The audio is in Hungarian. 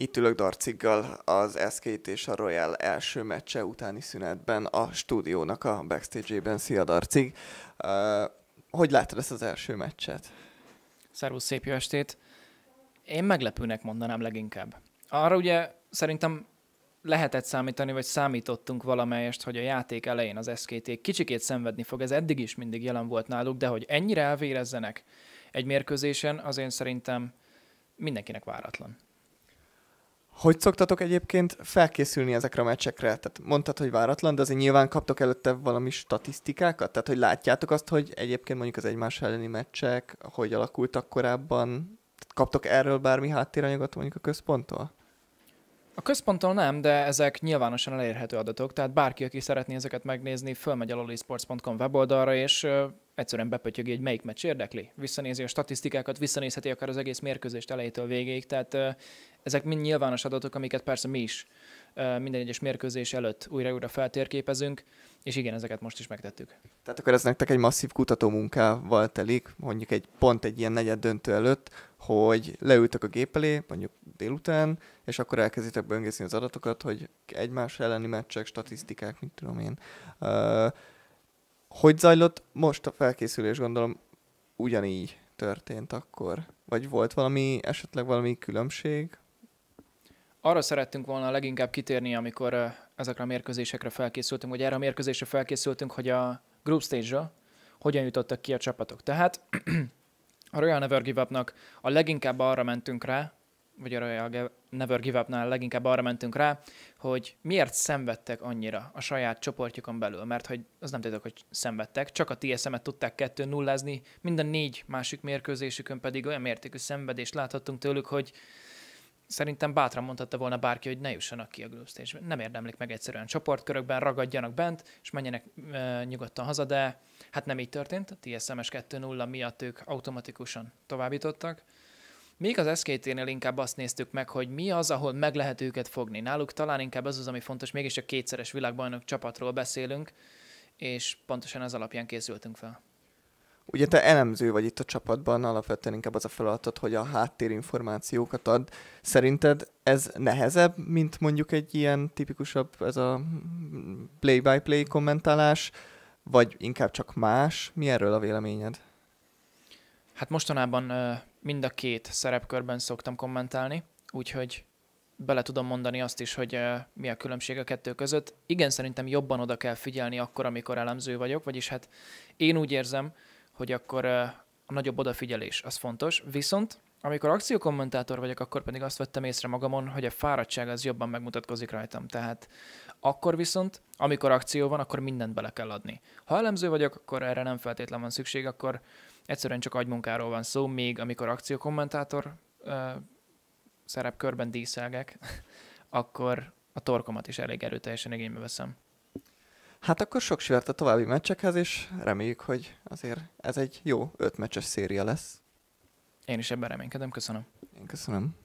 Itt ülök Darciggal az SKT és a Royal első meccse utáni szünetben a stúdiónak a backstage-ében. Szia Darcig! Uh, hogy látod ezt az első meccset? Szervusz, szép jó estét! Én meglepőnek mondanám leginkább. Arra ugye szerintem lehetett számítani, vagy számítottunk valamelyest, hogy a játék elején az SKT kicsikét szenvedni fog. Ez eddig is mindig jelen volt náluk, de hogy ennyire elvérezzenek egy mérkőzésen, az én szerintem mindenkinek váratlan. Hogy szoktatok egyébként felkészülni ezekre a meccsekre? Tehát mondtad, hogy váratlan, de azért nyilván kaptok előtte valami statisztikákat? Tehát, hogy látjátok azt, hogy egyébként mondjuk az egymás elleni meccsek, hogy alakultak korábban? Kaptok erről bármi háttéranyagot mondjuk a központtól? A központtól nem, de ezek nyilvánosan elérhető adatok, tehát bárki, aki szeretné ezeket megnézni, fölmegy a lolisports.com weboldalra, és egyszerűen bepötyögi, hogy melyik meccs érdekli. Visszanézi a statisztikákat, visszanézheti akár az egész mérkőzést elejétől végéig, tehát ezek mind nyilvános adatok, amiket persze mi is minden egyes mérkőzés előtt újra-újra feltérképezünk, és igen, ezeket most is megtettük. Tehát akkor ez nektek egy masszív kutató munkával telik, mondjuk egy pont egy ilyen negyed döntő előtt, hogy leültök a gép elé, mondjuk délután, és akkor elkezditek böngészni az adatokat, hogy egymás elleni meccsek, statisztikák, mit tudom én. Uh, hogy zajlott most a felkészülés, gondolom ugyanígy történt akkor? Vagy volt valami, esetleg valami különbség? Arra szerettünk volna leginkább kitérni, amikor ezekre a mérkőzésekre felkészültünk, vagy erre a mérkőzésre felkészültünk, hogy a group stage-ra hogyan jutottak ki a csapatok. Tehát a Royal Never Give Up-nak a leginkább arra mentünk rá, vagy a Royal Never Give Up-nál leginkább arra mentünk rá, hogy miért szenvedtek annyira a saját csoportjukon belül, mert hogy az nem tudok, hogy szenvedtek, csak a TSM-et tudták 2 nullázni, minden négy másik mérkőzésükön pedig olyan mértékű szenvedést láthattunk tőlük, hogy szerintem bátran mondhatta volna bárki, hogy ne jussanak ki a group stage Nem érdemlik meg egyszerűen csoportkörökben, ragadjanak bent, és menjenek e, nyugodtan haza, de hát nem így történt. A TSM-es 2-0 miatt ők automatikusan továbbítottak. Még az SKT-nél inkább azt néztük meg, hogy mi az, ahol meg lehet őket fogni. Náluk talán inkább az az, ami fontos, mégis a kétszeres világbajnok csapatról beszélünk, és pontosan ez alapján készültünk fel. Ugye te elemző vagy itt a csapatban, alapvetően inkább az a feladatod, hogy a háttérinformációkat ad. Szerinted ez nehezebb, mint mondjuk egy ilyen tipikusabb, ez a play-by-play kommentálás, vagy inkább csak más? Mi erről a véleményed? Hát mostanában mind a két szerepkörben szoktam kommentálni, úgyhogy bele tudom mondani azt is, hogy mi a különbség a kettő között. Igen, szerintem jobban oda kell figyelni akkor, amikor elemző vagyok, vagyis hát én úgy érzem, hogy akkor a nagyobb odafigyelés az fontos, viszont amikor akciókommentátor vagyok, akkor pedig azt vettem észre magamon, hogy a fáradtság az jobban megmutatkozik rajtam. Tehát akkor viszont, amikor akció van, akkor mindent bele kell adni. Ha elemző vagyok, akkor erre nem feltétlenül van szükség, akkor egyszerűen csak agymunkáról van szó, még amikor akciókommentátor uh, szerepkörben díszelgek, akkor a torkomat is elég erőteljesen igénybe veszem. Hát akkor sok sikert a további meccsekhez, és reméljük, hogy azért ez egy jó öt meccses széria lesz. Én is ebben reménykedem, köszönöm. Én köszönöm.